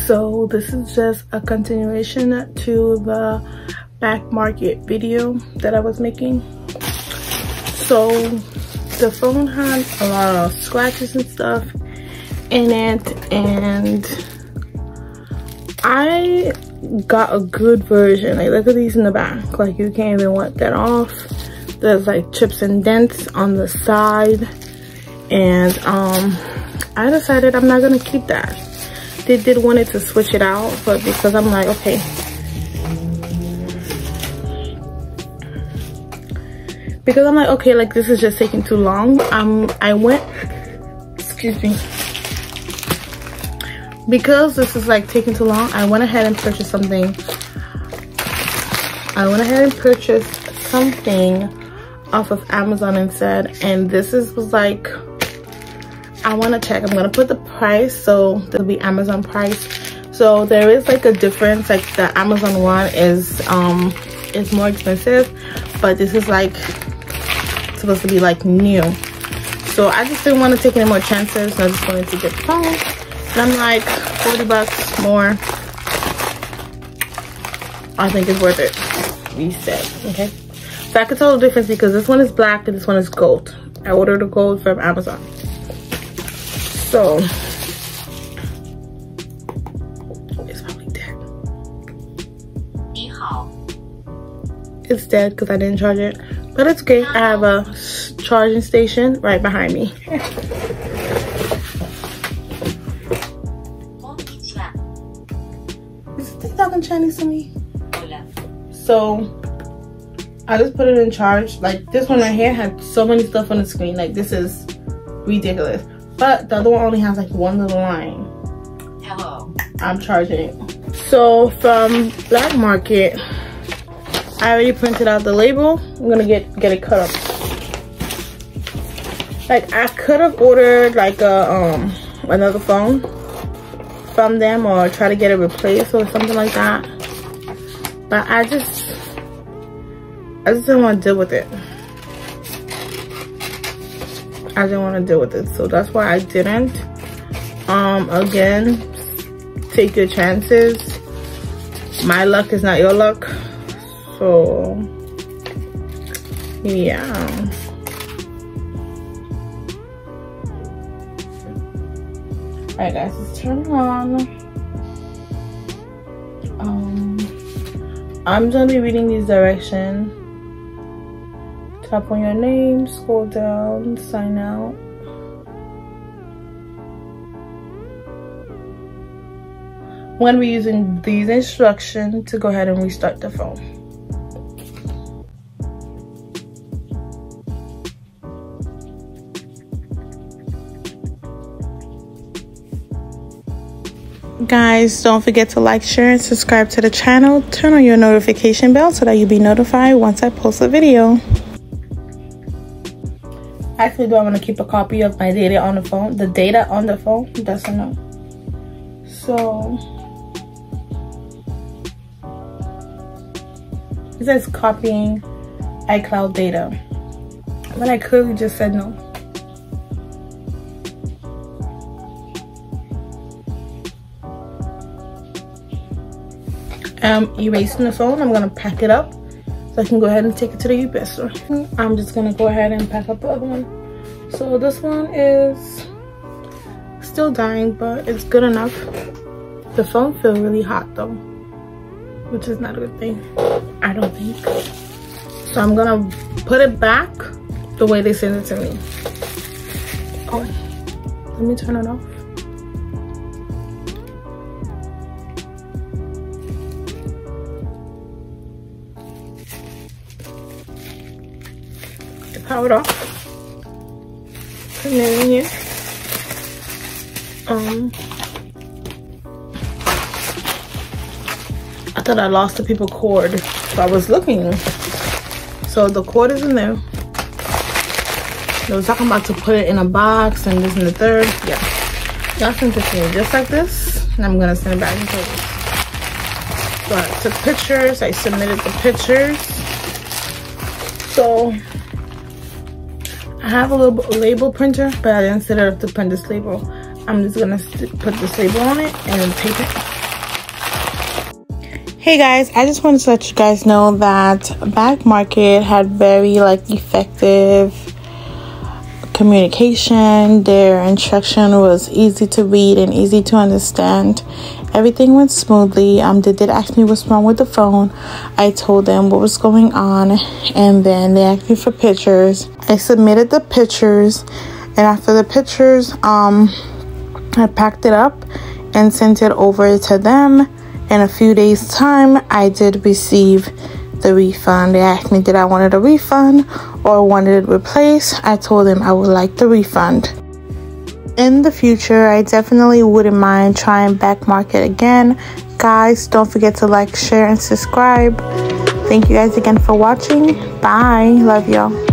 so this is just a continuation to the back market video that I was making. So the phone had a lot of scratches and stuff in it and I got a good version. Like look at these in the back. Like you can't even wipe that off. There's like chips and dents on the side and um I decided I'm not gonna keep that they did wanted to switch it out but because I'm like okay. Because I'm like okay like this is just taking too long. Um I went excuse me. Because this is like taking too long I went ahead and purchased something. I went ahead and purchased something off of Amazon instead and this is was like I want to check I'm gonna put the price so there'll be Amazon price. So there is like a difference like the Amazon one is um is more expensive but this is like supposed to be like new. So I just didn't want to take any more chances so I just wanted to get the phone. And I'm like 40 bucks more. I think it's worth it. We said okay? So I can tell the difference because this one is black and this one is gold. I ordered the gold from Amazon so it's probably dead. It's dead because I didn't charge it. But it's okay. I have a charging station right behind me. Is this talking Chinese to me? So I just put it in charge. Like this one right here had so many stuff on the screen. Like this is ridiculous. But the other one only has like one little line. Hello. I'm charging it. So from Back Market, I already printed out the label. I'm gonna get get it cut up. Like I could have ordered like a um another phone from them or try to get it replaced or something like that. But I just I just didn't want to deal with it. I didn't want to deal with it. So that's why I didn't. Um, again, take your chances. My luck is not your luck. So, yeah. Alright guys, let's turn on. Um, I'm gonna be reading these directions tap on your name scroll down sign out. I'm going to be using these instructions to go ahead and restart the phone. Guys don't forget to like share and subscribe to the channel. Turn on your notification bell so that you'll be notified once i post a video actually do I want to keep a copy of my data on the phone the data on the phone? That's no. So it says copying iCloud data but I clearly just said no. I'm erasing the phone I'm gonna pack it up so I can go ahead and take it to the UPS store. I'm just gonna go ahead and pack up the other one. So this one is still dying, but it's good enough. The phone feels really hot though, which is not a good thing, I don't think. So I'm gonna put it back the way they sent it to me. Oh, let me turn it off. Power off. And then here, um, I thought I lost the paper cord, so I was looking. So the cord is in there. They was talking about to put it in a box and this and the third. Yeah, y'all sent it to me just like this, and I'm gonna send it back into this. So I took pictures. I submitted the pictures. So I have a little label printer, but I didn't set it up to print this label. I'm just gonna put the label on it and tape it. Hey guys, I just wanted to let you guys know that Back Market had very like effective communication. Their instruction was easy to read and easy to understand. Everything went smoothly. Um, they did ask me what's wrong with the phone. I told them what was going on, and then they asked me for pictures. I submitted the pictures, and after the pictures, um, I packed it up and sent it over to them. In a few days' time, I did receive the refund. They asked me did I wanted a refund or wanted it replaced. I told them I would like the refund in the future, I definitely wouldn't mind trying back market again. Guys, don't forget to like, share, and subscribe. Thank you guys again for watching. Bye. Love y'all.